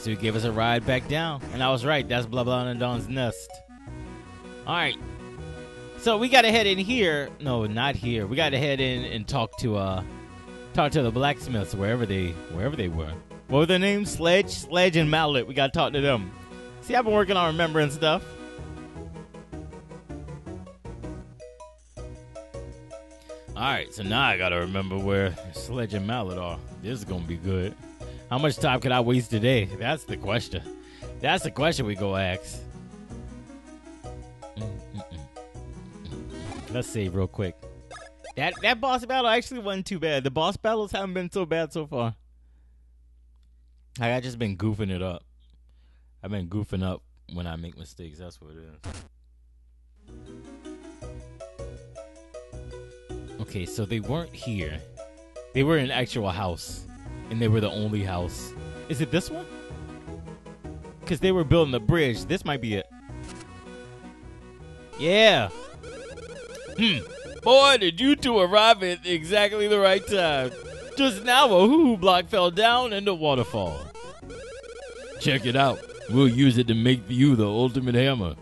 So he gave us a ride back down. And I was right. That's Blablanadon's nest. All right. So we got to head in here. No, not here. We got to head in and talk to uh talk to the blacksmiths wherever they wherever they were. What were their names? Sledge, Sledge, and Mallet. We got to talk to them. See, I've been working on remembering stuff. All right, so now I got to remember where Sledge and Mallet are. This is gonna be good. How much time could I waste today? That's the question. That's the question we go ask. Mm, mm, mm, Let's save real quick. That that boss battle actually wasn't too bad. The boss battles haven't been so bad so far. Like, I just been goofing it up. I've been goofing up when I make mistakes. That's what it is. Okay, so they weren't here. They were in actual house, and they were the only house. Is it this one? Because they were building the bridge. This might be it. Yeah. Hmm. Boy, did you two arrive at exactly the right time. Just now, a hoo-hoo block fell down in the waterfall. Check it out. We'll use it to make you the ultimate hammer.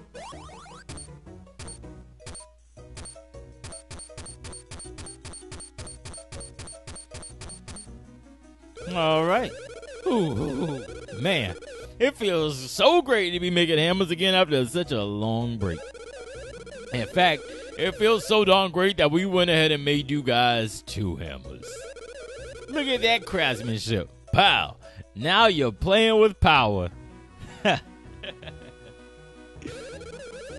Feels so great to be making hammers again after such a long break. In fact, it feels so darn great that we went ahead and made you guys two hammers. Look at that craftsmanship. Pow. Now you're playing with power.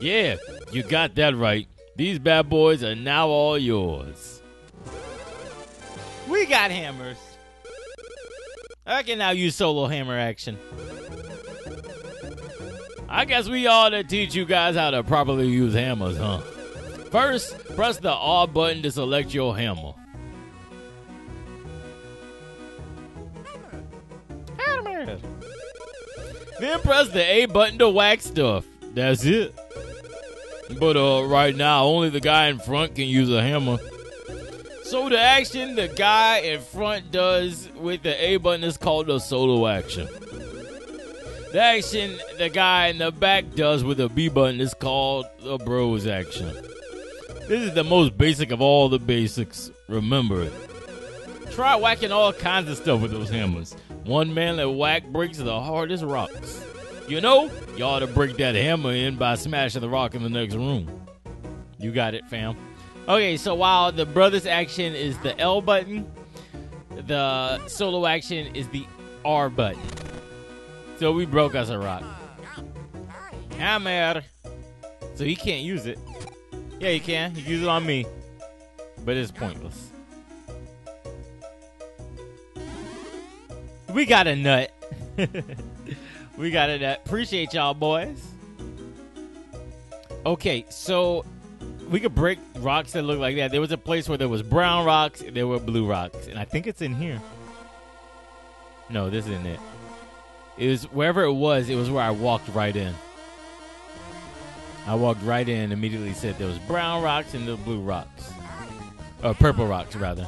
yeah, you got that right. These bad boys are now all yours. We got hammers. I can now use solo hammer action. I guess we ought to teach you guys how to properly use hammers, huh? First, press the R button to select your hammer. Hammer. Then press the A button to whack stuff. That's it. But uh, right now, only the guy in front can use a hammer. So the action the guy in front does with the A button is called a solo action. The action the guy in the back does with the B button is called the bros action. This is the most basic of all the basics. Remember it. Try whacking all kinds of stuff with those hammers. One manly whack breaks the hardest rocks. You know, you ought to break that hammer in by smashing the rock in the next room. You got it, fam. Okay, so while the brothers action is the L button, the solo action is the R button. So we broke as a rock. Hammer. So he can't use it. Yeah, he can. He can use it on me. But it's pointless. We got a nut. we got a nut. Appreciate y'all, boys. Okay, so we could break rocks that look like that. There was a place where there was brown rocks, there were blue rocks, and I think it's in here. No, this isn't it. It was wherever it was. It was where I walked right in. I walked right in and immediately said there was brown rocks and the blue rocks, or purple rocks rather.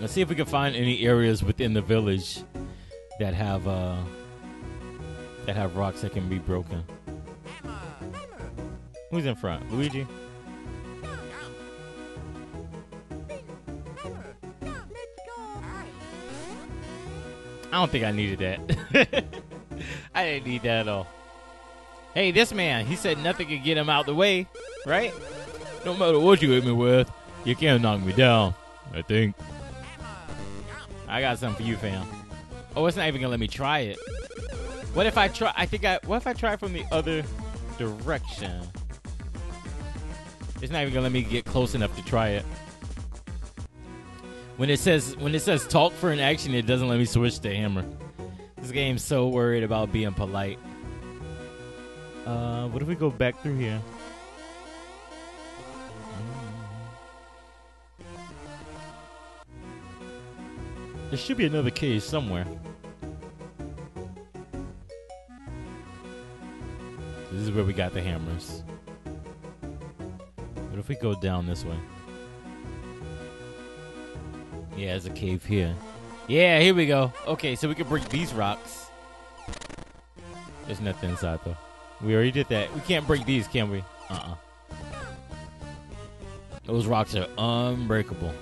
Let's see if we can find any areas within the village that have uh that have rocks that can be broken. Who's in front? Luigi? I don't think I needed that. I didn't need that at all. Hey, this man, he said nothing could get him out the way, right? No matter what you hit me with, you can't knock me down, I think. I got something for you, fam. Oh, it's not even gonna let me try it. What if I try? I think I. What if I try from the other direction? It's not even gonna let me get close enough to try it. When it says when it says talk for an action, it doesn't let me switch to hammer. This game's so worried about being polite. Uh, what if we go back through here? There should be another case somewhere. This is where we got the hammers. What if we go down this way? Yeah, there's a cave here. Yeah, here we go. Okay, so we can break these rocks. There's nothing inside though. We already did that. We can't break these, can we? Uh-uh. Those rocks are unbreakable.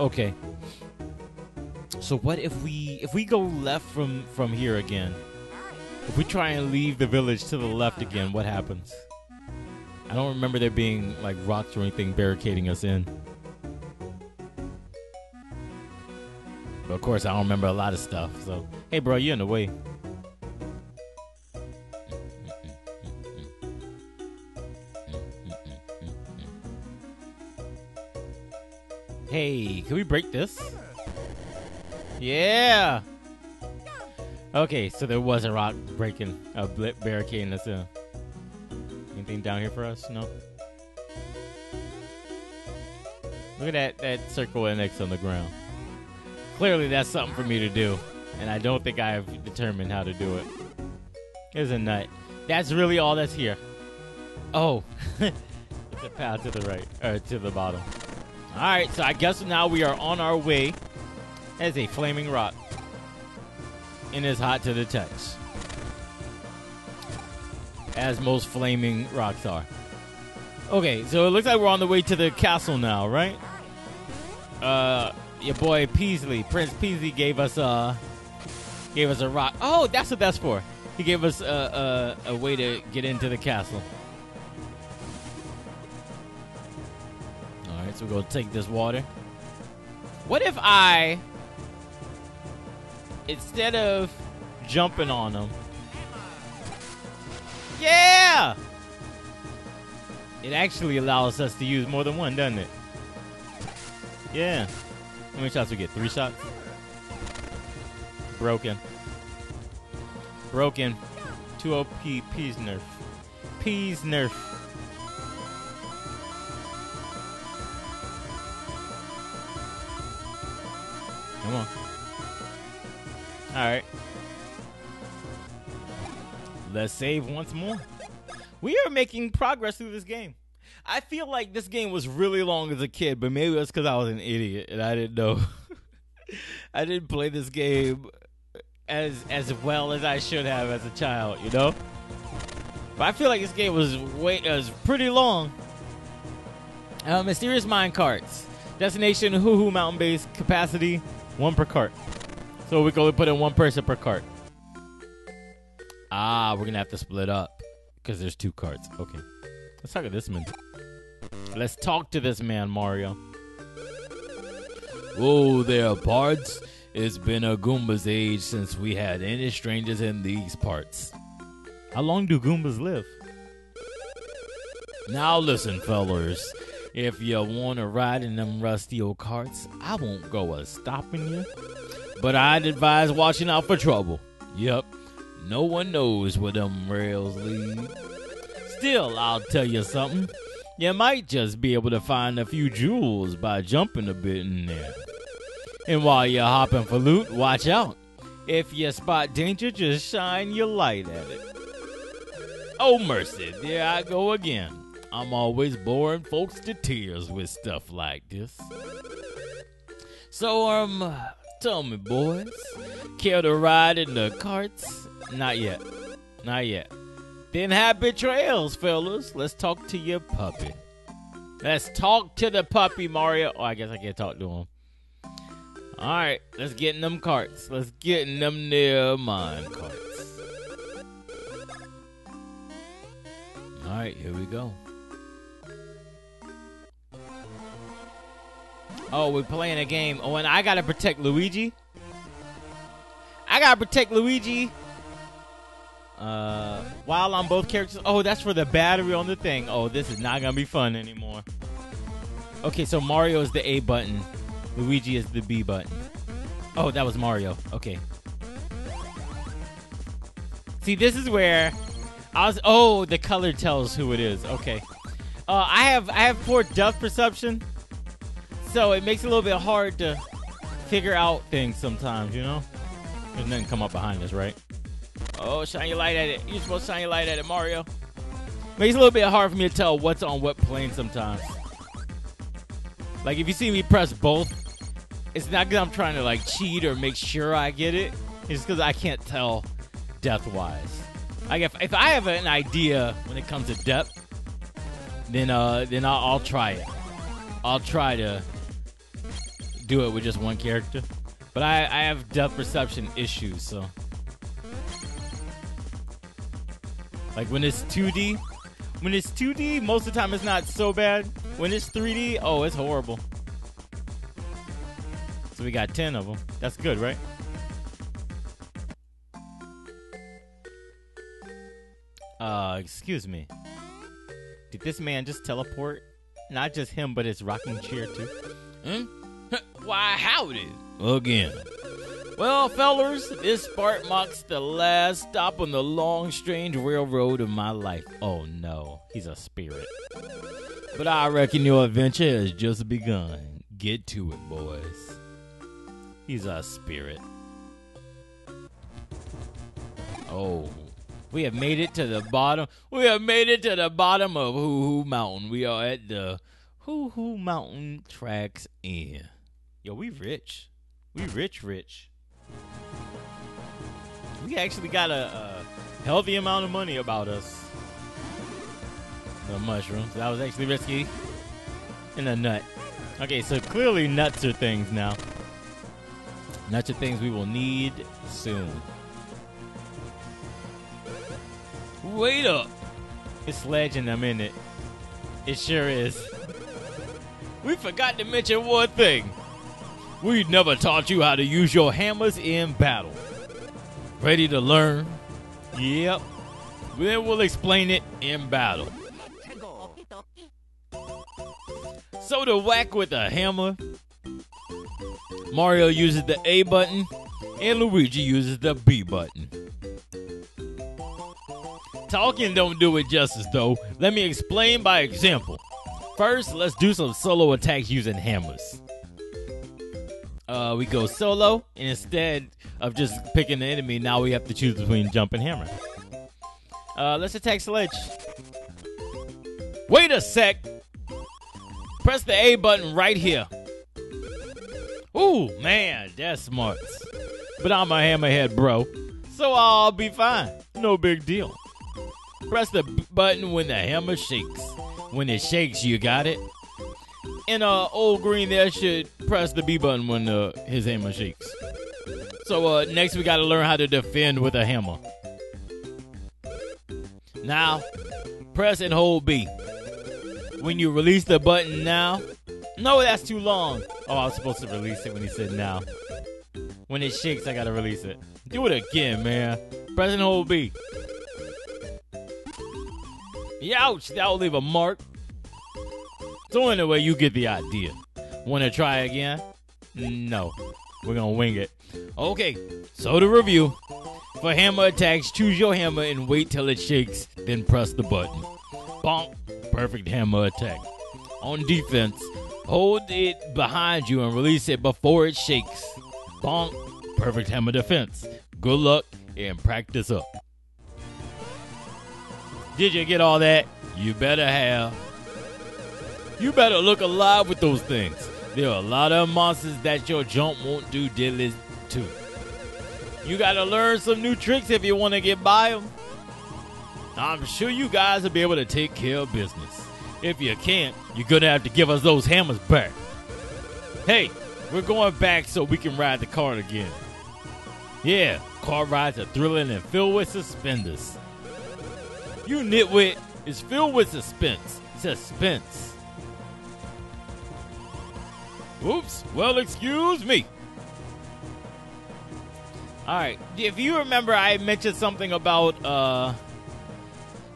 Okay. So what if we if we go left from from here again? If we try and leave the village to the left again, what happens? I don't remember there being like rocks or anything barricading us in. But of course, I don't remember a lot of stuff. So, hey, bro, you in the way. Hey, can we break this? Yeah. Okay, so there was a rock breaking, a blip barricading us in. Anything down here for us? No. Look at that that circle and X on the ground. Clearly, that's something for me to do, and I don't think I have determined how to do it. There's a nut. That's really all that's here. Oh, it's a path to the right, or to the bottom. All right, so I guess now we are on our way. As a flaming rock, and is hot to the touch, as most flaming rocks are. Okay, so it looks like we're on the way to the castle now, right? Uh, your boy Peasley, Prince Peasley, gave us a gave us a rock. Oh, that's what that's for. He gave us a a, a way to get into the castle. All right, so we're gonna take this water. What if I, instead of jumping on them, yeah, it actually allows us to use more than one, doesn't it? Yeah. How many shots we get? Three shots? Broken. Broken. 2 OP. Peas nerf. Peas nerf. Let's save once more. We are making progress through this game. I feel like this game was really long as a kid, but maybe that's because I was an idiot and I didn't know. I didn't play this game as as well as I should have as a child, you know. But I feel like this game was way was pretty long. Uh, mysterious mine carts. Destination Hoo Hoo Mountain Base. Capacity one per cart. So we can only put in one person per cart. Ah, we're gonna have to split up because there's two carts. Okay, let's talk to this man. Let's talk to this man, Mario. Whoa there, parts. It's been a Goomba's age since we had any strangers in these parts. How long do Goombas live? Now listen, fellers. If you want to ride in them rusty old carts, I won't go a stopping you. But I'd advise watching out for trouble. Yep, no one knows where them rails lead. Still, I'll tell you something. You might just be able to find a few jewels by jumping a bit in there. And while you're hopping for loot, watch out. If you spot danger, just shine your light at it. Oh, mercy, there I go again. I'm always boring folks to tears with stuff like this. So, um, tell me, boys, care to ride in the carts? Not yet. Not yet. Then happy trails, fellas. Let's talk to your puppy. Let's talk to the puppy, Mario. Oh, I guess I can't talk to him. All right, let's get in them carts. Let's get in them near mine carts. All right, here we go. Oh, we're playing a game. Oh, and I gotta protect Luigi. I gotta protect Luigi. Uh, while on both characters. Oh, that's for the battery on the thing. Oh, this is not gonna be fun anymore. Okay, so Mario is the A button. Luigi is the B button. Oh, that was Mario. Okay. See, this is where I was. Oh, the color tells who it is. Okay. Uh, I have I have poor depth perception, so it makes it a little bit hard to figure out things sometimes. You know, there's nothing come up behind us, right? Oh, shine your light at it. You're supposed to shine your light at it, Mario. Makes it a little bit hard for me to tell what's on what plane sometimes. Like if you see me press both, it's not because I'm trying to like cheat or make sure I get it. It's because I can't tell depth wise. Like if, if I have an idea when it comes to depth, then uh then I'll, I'll try it. I'll try to do it with just one character. But I, I have depth perception issues, so like when it's 2D, when it's 2D, most of the time it's not so bad. When it's 3D, oh, it's horrible. So we got 10 of them. That's good, right? Uh, excuse me. Did this man just teleport? Not just him, but his rocking chair too. Hmm? Why, howdy. Again. Well, fellers, this part marks the last stop on the long, strange railroad of my life. Oh no, he's a spirit. But I reckon your adventure has just begun. Get to it, boys. He's a spirit. Oh, we have made it to the bottom. We have made it to the bottom of Hoo Hoo Mountain. We are at the Hoo Hoo Mountain tracks in. Yo, we rich. We rich, rich. We actually got a, a healthy amount of money about us. The mushrooms. That was actually risky. And a nut. Okay, so clearly nuts are things now. Nuts are things we will need soon. Wait up! It's legend I'm in it. It sure is. We forgot to mention one thing. We never taught you how to use your hammers in battle. Ready to learn? Yep. Then we'll explain it in battle. So to whack with a hammer, Mario uses the A button and Luigi uses the B button. Talking don't do it justice though. Let me explain by example. First, let's do some solo attacks using hammers. Uh, we go solo, and instead of just picking the enemy, now we have to choose between jump and hammer. Uh, let's attack Sledge. Wait a sec. Press the A button right here. Ooh, man, that's smart. But I'm a hammerhead, bro. So I'll be fine. No big deal. Press the button when the hammer shakes. When it shakes, you got it. And uh, old green there should press the B button when uh, his hammer shakes. So uh, next we got to learn how to defend with a hammer. Now, press and hold B. When you release the button now, no, that's too long. Oh, I was supposed to release it when he said now. When it shakes, I gotta release it. Do it again, man. Press and hold B. Ouch, that'll leave a mark. So anyway, you get the idea. Wanna try again? No. We're gonna wing it. Okay, so to review. For hammer attacks, choose your hammer and wait till it shakes, then press the button. Bonk. Perfect hammer attack. On defense, hold it behind you and release it before it shakes. Bonk. Perfect hammer defense. Good luck and practice up. Did you get all that? You better have. You better look alive with those things. There are a lot of monsters that your jump won't do diddly to. You gotta learn some new tricks if you want to get by them. I'm sure you guys will be able to take care of business. If you can't, you're gonna have to give us those hammers back. Hey, we're going back so we can ride the cart again. Yeah, car rides are thrilling and filled with suspenders. You nitwit is filled with suspense. Suspense. Oops. Well, excuse me. All right. If you remember, I mentioned something about uh,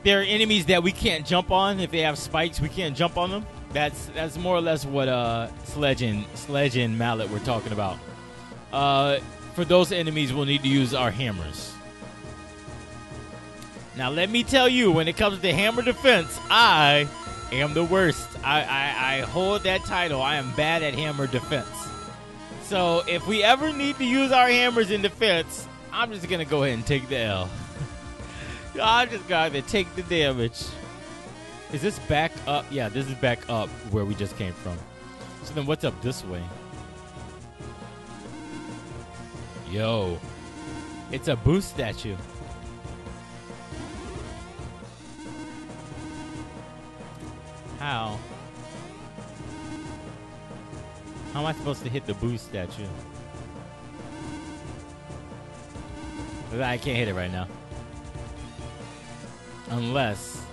there are enemies that we can't jump on. If they have spikes, we can't jump on them. That's that's more or less what uh, Sledge and Sledge and Mallet were talking about. Uh, for those enemies, we'll need to use our hammers. Now, let me tell you, when it comes to hammer defense, I am the worst. I, I, I hold that title. I am bad at hammer defense. So, if we ever need to use our hammers in defense, I'm just going to go ahead and take the L. I'm just to take the damage. Is this back up? Yeah, this is back up where we just came from. So then what's up this way? Yo. It's a boost statue. How? How am I supposed to hit the Boo statue? I can't hit it right now. Unless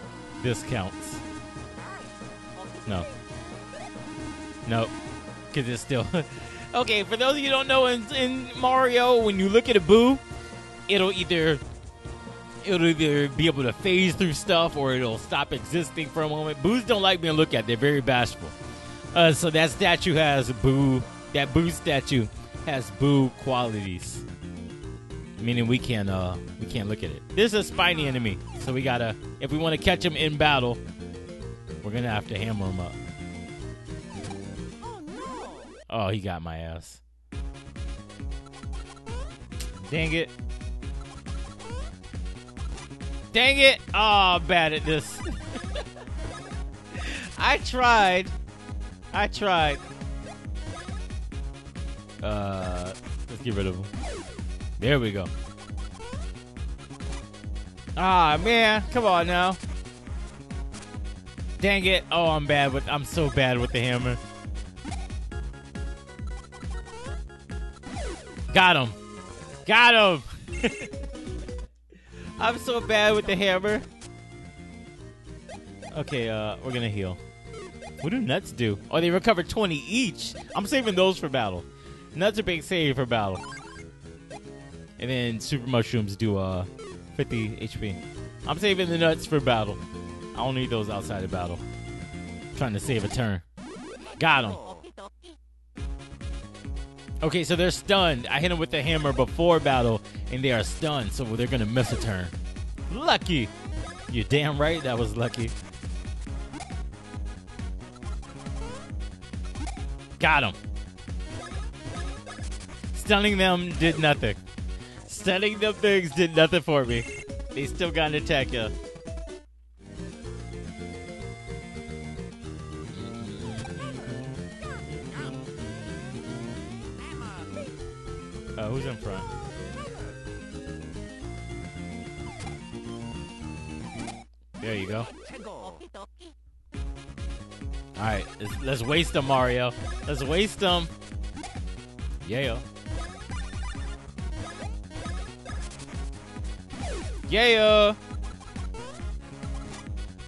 this counts. No. Nope. Because it's still. okay, for those of you don't know, in, in Mario, when you look at a Boo, it'll either it'll either be able to phase through stuff or it'll stop existing for a moment. Boos don't like being looked at; they're very bashful. Uh, so that statue has boo. That boo statue has boo qualities, meaning we can uh we can't look at it. This is a spiny enemy, so we gotta if we want to catch him in battle, we're gonna have to hammer him up. Oh, he got my ass. Dang it. Dang it! Oh, I'm bad at this. I tried. I tried. Uh, let's get rid of him. There we go. Ah, man. Come on now. Dang it. Oh, I'm bad with I'm so bad with the hammer. Got him. Got him. I'm so bad with the hammer. Okay, uh, we're gonna heal. What do nuts do? Oh, they recover 20 each. I'm saving those for battle. Nuts are being saved for battle. And then super mushrooms do uh 50 HP. I'm saving the nuts for battle. I don't need those outside of battle. trying to save a turn. Got him. Okay, so they're stunned. I hit them with the hammer before battle, and they are stunned, so they're gonna miss a turn. Lucky! You're damn right that was lucky. Got him. Stunning them did nothing. Stunning them things did nothing for me. They still got an attack you. Uh, who's in front? There you go. All right, let's, let's waste them, Mario. Let's waste them. Yeah. Yeah.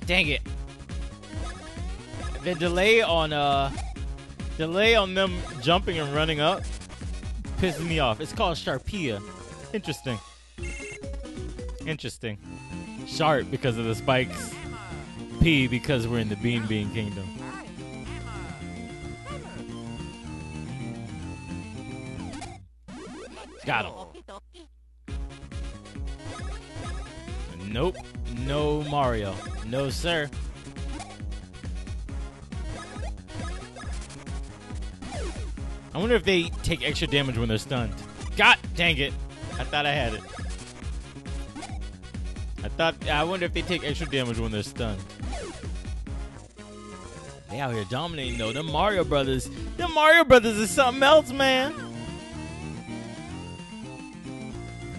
Dang it. The delay on uh delay on them jumping and running up pisses me off. It's called Sharpea. Interesting. Interesting. Sharp because of the spikes. P because we're in the Bean Bean Kingdom. Got him. Nope. No Mario. No, sir. I wonder if they take extra damage when they're stunned. God dang it. I thought I had it. I thought I wonder if they take extra damage when they're stunned. They out here dominating though. The Mario Brothers. The Mario Brothers is something else, man.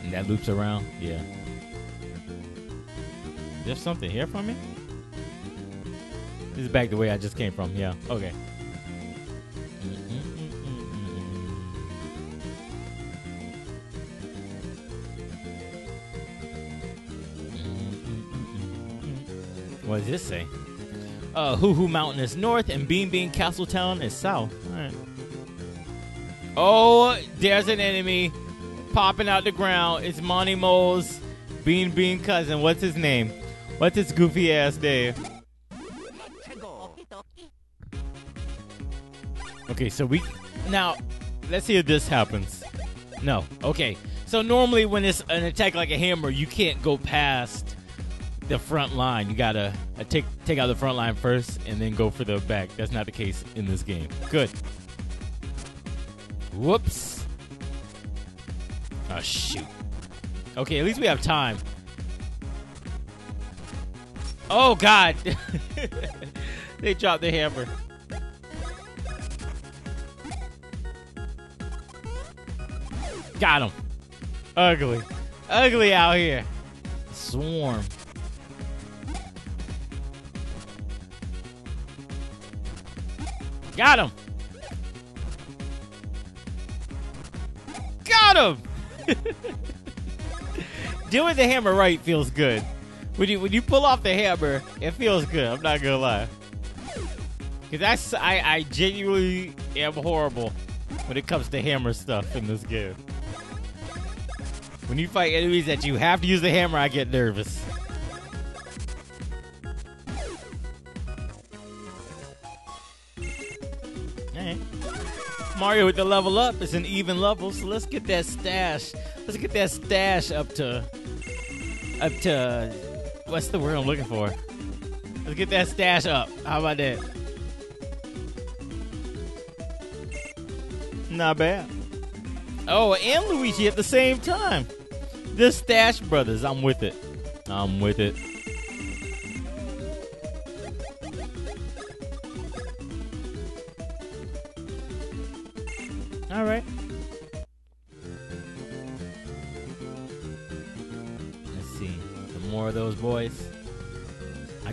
And that loops around. Yeah. There's something here for me? This is back the way I just came from. Yeah. Okay. Does this say? Uh, Hoo Hoo Mountain is north and Bean Bean Castle Town is south. Alright. Oh, there's an enemy popping out the ground. It's Monty Mole's Bean Bean cousin. What's his name? What's his goofy ass name? Okay, so we now let's see if this happens. No. Okay. So normally when it's an attack like a hammer, you can't go past the front line. You gotta uh, take take out the front line first and then go for the back. That's not the case in this game. Good. Whoops. Oh shoot. Okay, at least we have time. Oh God! they dropped the hammer. Got him. Ugly. Ugly out here. Swarm. Got him. Got him. Doing the hammer right feels good. When you when you pull off the hammer, it feels good. I'm not gonna lie. Cause that's I I genuinely am horrible when it comes to hammer stuff in this game. When you fight enemies that you have to use the hammer, I get nervous. Mario with the level up is an even level, so let's get that stash. Let's get that stash up to up to what's the word I'm looking for? Let's get that stash up. How about that? Not bad. Oh, and Luigi at the same time. The Stash Brothers. I'm with it. I'm with it.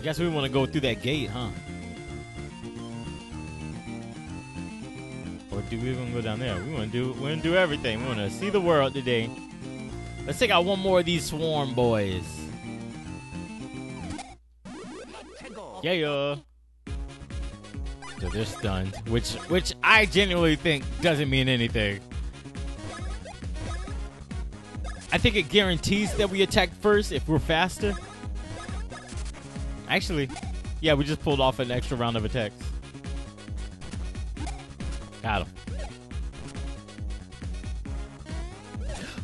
Guess we want to go through that gate, huh? Or do we even go down there? We want to do. We want to do everything. We want to see the world today. Let's take out one more of these swarm boys. Yeah. So they're stunned, which which I genuinely think doesn't mean anything. I think it guarantees that we attack first if we're faster. Actually, yeah, we just pulled off an extra round of attacks. Got him.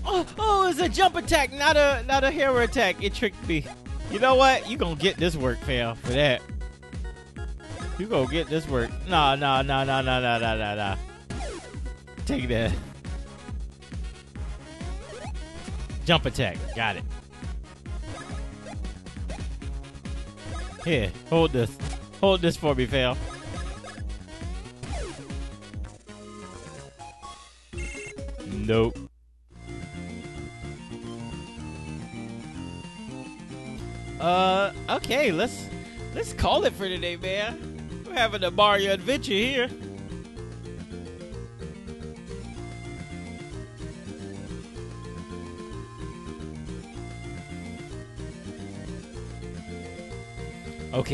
Oh, oh, it's a jump attack, not a not a hero attack. It tricked me. You know what? You gonna get this work, fail for that. You go get this work. Nah, nah, nah, nah, nah, nah, nah, nah, nah. Take that. Jump attack. Got it. Here, hold this. Hold this for me, fail. Nope. Uh, okay, let's let's call it for today, man. We're having a Mario adventure here.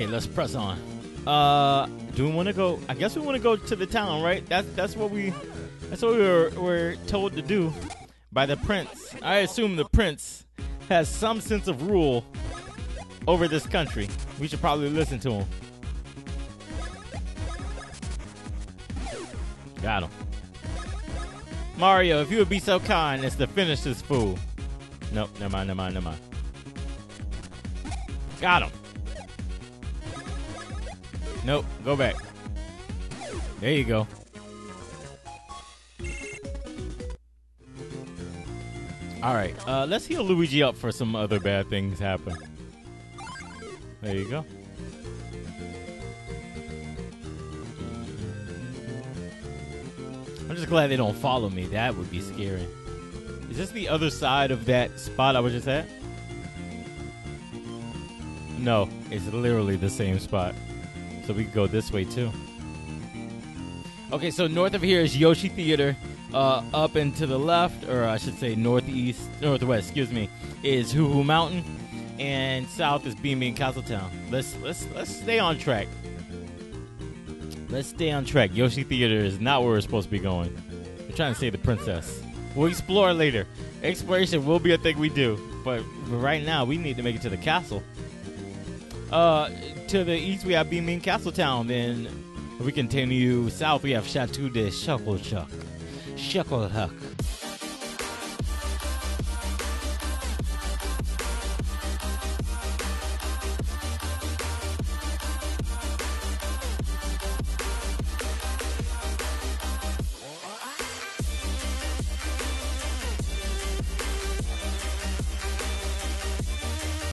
Okay, let's press on. Uh, do we want to go? I guess we want to go to the town, right? That's that's what we that's what we were, were told to do by the prince. I assume the prince has some sense of rule over this country. We should probably listen to him. Got him. Mario, if you would be so kind as to finish this fool. Nope, never mind, never mind, never mind. Got him. Nope, go back. There you go. All right, uh, let's heal Luigi up for some other bad things happen. There you go. I'm just glad they don't follow me. That would be scary. Is this the other side of that spot I was just at? No, it's literally the same spot. So we can go this way too. Okay, so north of here is Yoshi Theater. Uh, up and to the left, or I should say northeast, northwest, excuse me, is Hoo Hoo Mountain, and south is Bean Bean Castletown. Let's let's let's stay on track. Let's stay on track. Yoshi Theater is not where we're supposed to be going. We're trying to save the princess. We'll explore later. Exploration will be a thing we do, but right now we need to make it to the castle. Uh, to the east we have Bean Castletown. Then we continue south. We have Chateau de Shucklechuck. Shucklehuck.